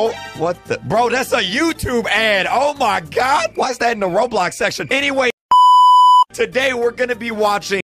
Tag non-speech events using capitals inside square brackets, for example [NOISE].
Oh, what the? Bro, that's a YouTube ad. Oh my God. Why is that in the Roblox section? Anyway, [LAUGHS] today we're going to be watching